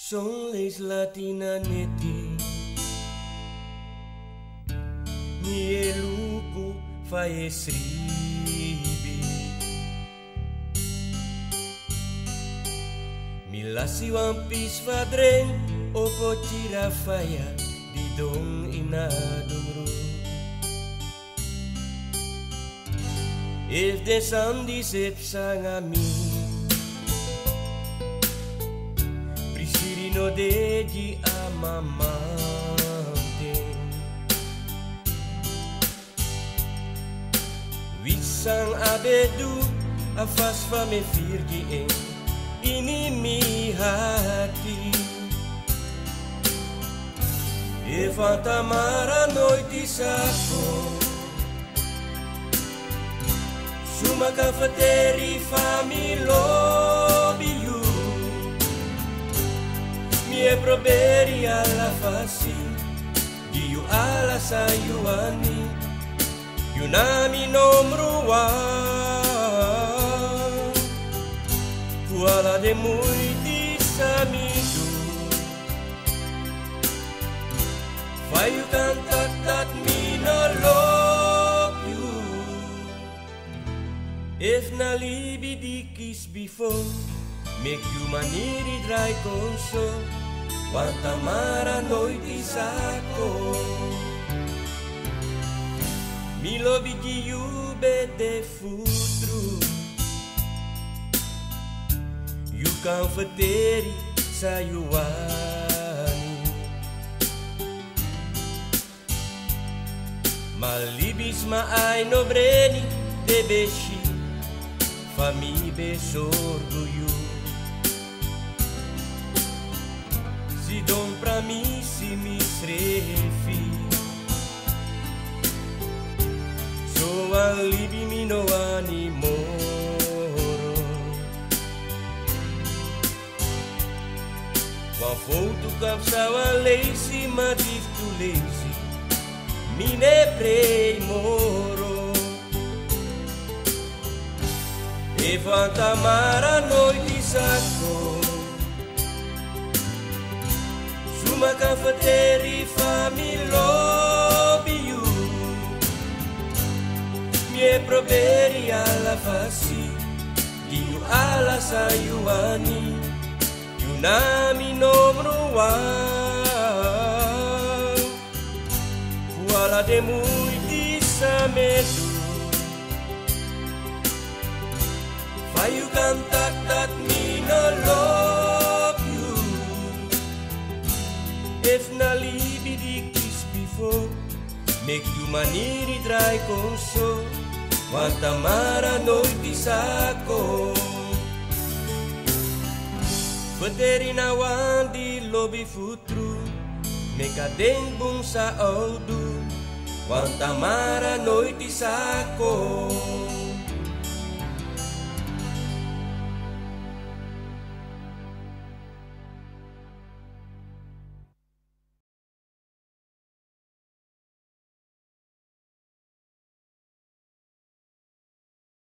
song leis latinan heti mieluku fayesribi mi lasiwan pis fadreng okocira faya didong inaduru efde samdi sep sangami de gi a mamante wi san a be du a fasi fa mi e firi gi en ini mi hati de fantamara noiti sakon sumaka feteri fami e provveri alla fassi di io alla sai Ioanni Yunami nomruwa Kuala de muiti samidu Fayu kantak that me no love you If na libi di kiss before Make you maniri dry console Quanta mara noite sacou Mi lobi de ube de futru E o canfateri saiu Malibis ma ai nobreni de beshi Fami you. Se dom pra mim se me estrefi. Soa libi mino animoro. Qual foi tu capsawa a matif tu leisi. Mine prei moro. Levanta mar a noite sacou. maka feteri fami lobi yu mieproberi ala fasi diu ala sayuwani yunami nomruwa fuala demuitisamesu fayukan taktak make you maniri dry kong so Wantamara noite sako Veterina wandi lobi futru Meka den bung sa audu Wantamara noite sako